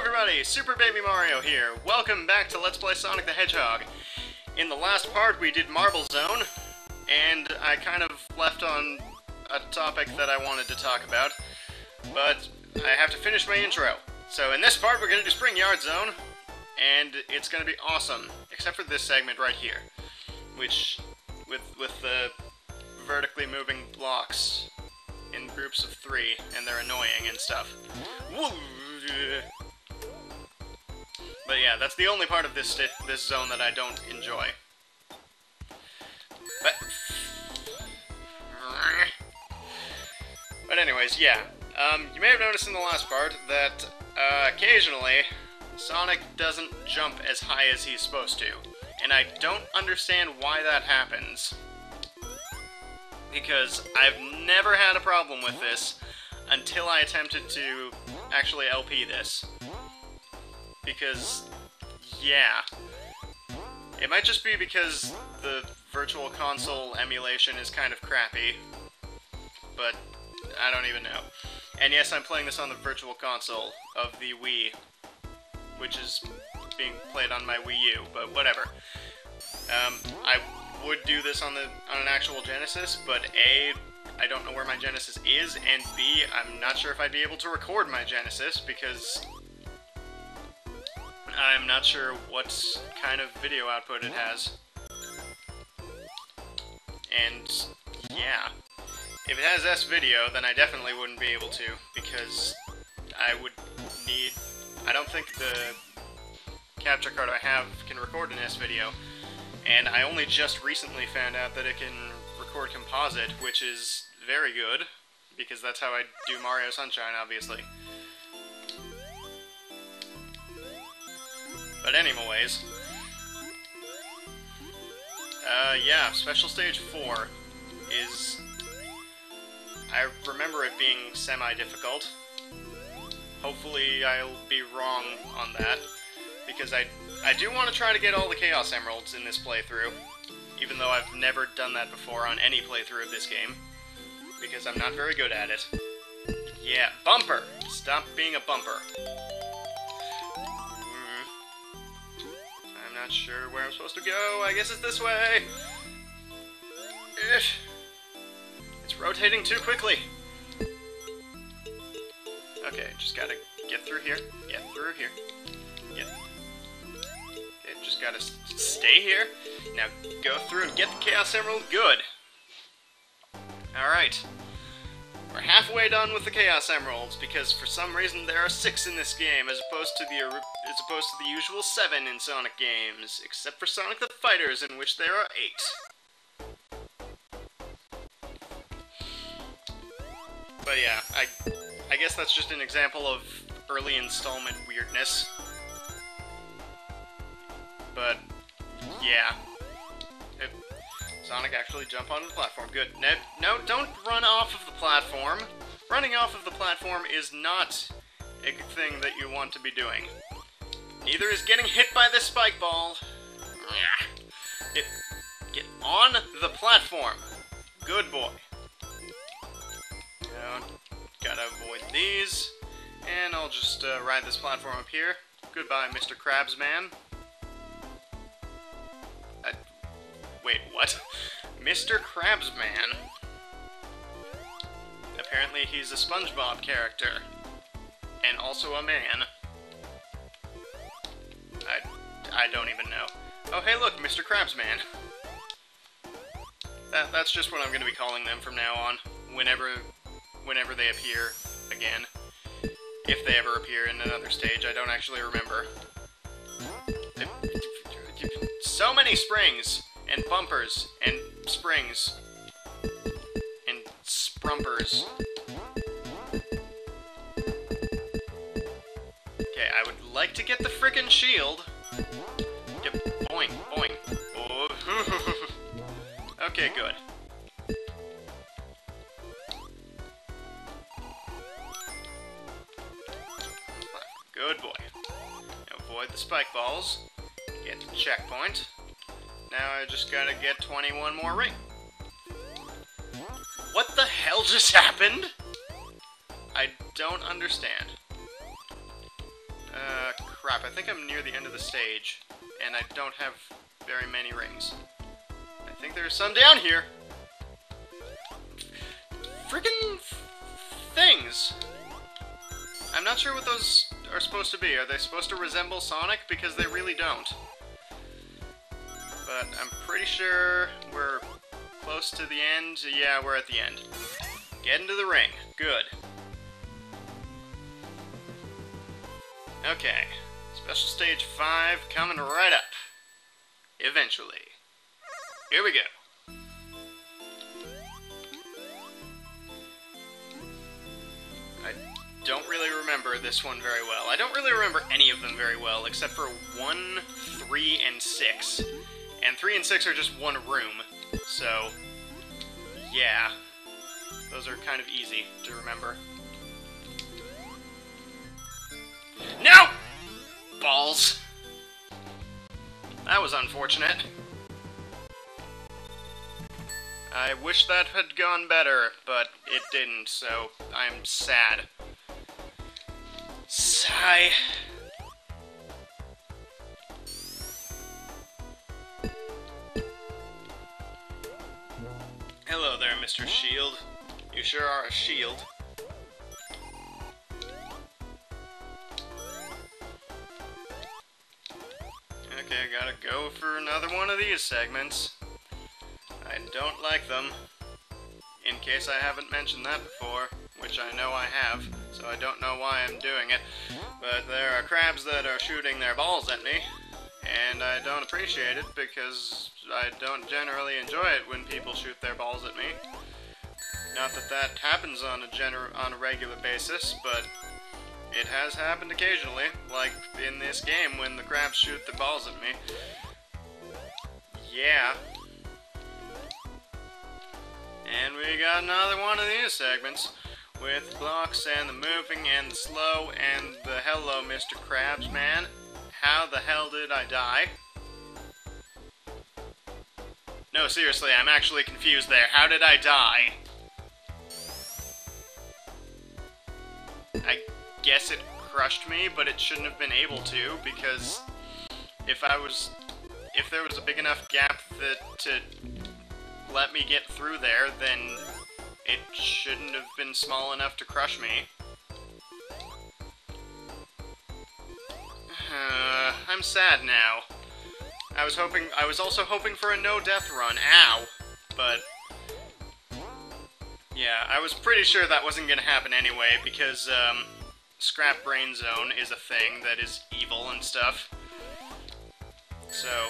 everybody, Super Baby Mario here. Welcome back to Let's Play Sonic the Hedgehog. In the last part, we did Marble Zone, and I kind of left on a topic that I wanted to talk about, but I have to finish my intro. So in this part, we're going to do Spring Yard Zone, and it's going to be awesome, except for this segment right here, which, with, with the vertically moving blocks in groups of three, and they're annoying and stuff. But yeah, that's the only part of this this zone that I don't enjoy. But but anyways, yeah. Um, you may have noticed in the last part that uh, occasionally Sonic doesn't jump as high as he's supposed to, and I don't understand why that happens. Because I've never had a problem with this until I attempted to actually LP this. Because, yeah. It might just be because the Virtual Console emulation is kind of crappy, but I don't even know. And yes, I'm playing this on the Virtual Console of the Wii, which is being played on my Wii U, but whatever. Um, I would do this on the on an actual Genesis, but A, I don't know where my Genesis is, and B, I'm not sure if I'd be able to record my Genesis because I'm not sure what kind of video output it has. And yeah, if it has S video, then I definitely wouldn't be able to because I would need. I don't think the capture card I have can record an S video, and I only just recently found out that it can record composite, which is very good, because that's how I do Mario Sunshine, obviously. But anyways, uh, yeah, Special Stage 4 is... I remember it being semi-difficult. Hopefully I'll be wrong on that, because I, I do want to try to get all the Chaos Emeralds in this playthrough, even though I've never done that before on any playthrough of this game because I'm not very good at it. Yeah, bumper! Stop being a bumper. Not sure where I'm supposed to go. I guess it's this way. It's rotating too quickly. Okay, just gotta get through here. Get through here. Get. Okay, just gotta stay here. Now go through and get the Chaos Emerald. Good. Alright. We're halfway done with the Chaos Emeralds, because for some reason there are six in this game, as opposed to the as opposed to the usual seven in Sonic games, except for Sonic the Fighters, in which there are eight. But yeah, I, I guess that's just an example of early installment weirdness. But, yeah. Sonic actually jump onto the platform. Good. No, no, don't run off of the platform. Running off of the platform is not a thing that you want to be doing. Neither is getting hit by the spike ball. Get, on the platform. Good boy. Now, gotta avoid these. And I'll just uh, ride this platform up here. Goodbye, Mr. Krabs Man. Wait, what? Mr. Krabsman. Apparently he's a SpongeBob character. And also a man. I, I don't even know. Oh, hey look, Mr. Krabsman. That, that's just what I'm going to be calling them from now on, whenever, whenever they appear again. If they ever appear in another stage, I don't actually remember. So many springs! And bumpers, and springs, and sprumpers. Okay, I would like to get the frickin' shield. Get boing, boing. Oh. okay, good. Good boy. Avoid the spike balls. Get the checkpoint. Now I just gotta get 21 more ring. What the hell just happened? I don't understand. Uh, crap, I think I'm near the end of the stage, and I don't have very many rings. I think there's some down here. Freaking things! I'm not sure what those are supposed to be. Are they supposed to resemble Sonic? Because they really don't. But I'm pretty sure we're close to the end. Yeah, we're at the end. Get into the ring. Good. Okay. Special Stage 5 coming right up. Eventually. Here we go. I don't really remember this one very well. I don't really remember any of them very well, except for 1, 3, and 6. And 3 and 6 are just one room, so... Yeah. Those are kind of easy to remember. No! Balls. That was unfortunate. I wish that had gone better, but it didn't, so I'm sad. Sigh. Hello there, Mr. Shield. You sure are a shield. Okay, I gotta go for another one of these segments. I don't like them. In case I haven't mentioned that before, which I know I have, so I don't know why I'm doing it. But there are crabs that are shooting their balls at me, and I don't appreciate it because I don't generally enjoy it when people shoot their balls at me. Not that that happens on a gener on a regular basis, but it has happened occasionally, like in this game when the crabs shoot the balls at me. Yeah. And we got another one of these segments with blocks and the moving and the slow and the hello Mr. Krabs man. How the hell did I die? No, seriously, I'm actually confused there. How did I die? I guess it crushed me, but it shouldn't have been able to, because if I was... If there was a big enough gap that to let me get through there, then it shouldn't have been small enough to crush me. Um, I'm sad now. I was hoping- I was also hoping for a no-death run. Ow! But... Yeah, I was pretty sure that wasn't gonna happen anyway, because, um, Scrap Brain Zone is a thing that is evil and stuff. So...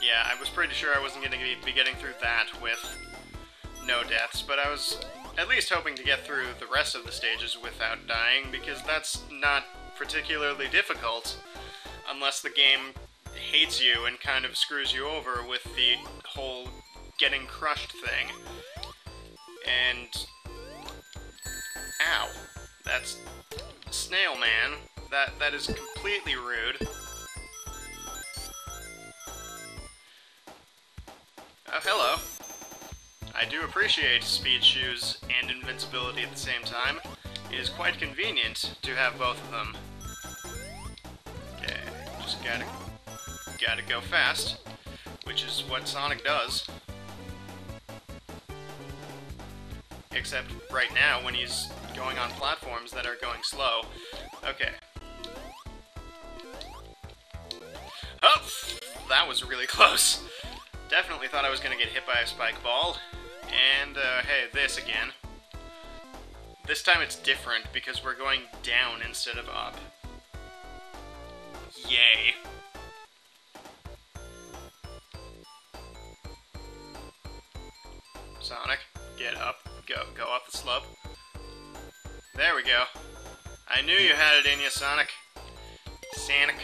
Yeah, I was pretty sure I wasn't gonna be getting through that with no deaths, but I was at least hoping to get through the rest of the stages without dying, because that's not particularly difficult, unless the game hates you and kind of screws you over with the whole getting crushed thing. And... Ow. That's... Snail Man. That, that is completely rude. Oh, hello. I do appreciate speed shoes and invincibility at the same time. It is quite convenient to have both of them. Gotta, gotta go fast, which is what Sonic does. Except right now, when he's going on platforms that are going slow. Okay. Oh! That was really close. Definitely thought I was going to get hit by a spike ball. And, uh, hey, this again. This time it's different because we're going down instead of up. Sonic, get up. Go, go up the slope. There we go. I knew you had it in you, Sonic. Sonic.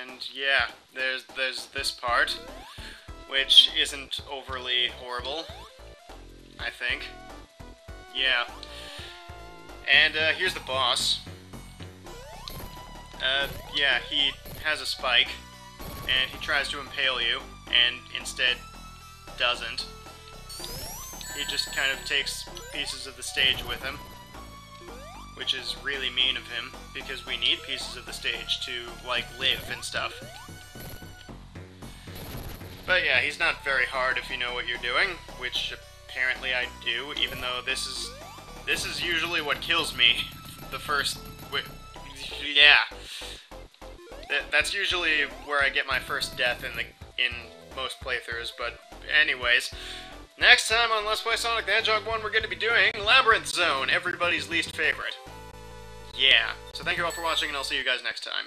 And yeah, there's there's this part, which isn't overly horrible, I think. Yeah. And uh, here's the boss. Uh, yeah, he has a spike, and he tries to impale you, and instead doesn't. he just kind of takes pieces of the stage with him. Which is really mean of him, because we need pieces of the stage to, like, live and stuff. But yeah, he's not very hard if you know what you're doing, which apparently I do, even though this is this is usually what kills me. The first, yeah, that's usually where I get my first death in the in most playthroughs. But anyways, next time on Let's Play Sonic the Hedgehog 1, we're going to be doing Labyrinth Zone, everybody's least favorite. Yeah. So thank you all for watching, and I'll see you guys next time.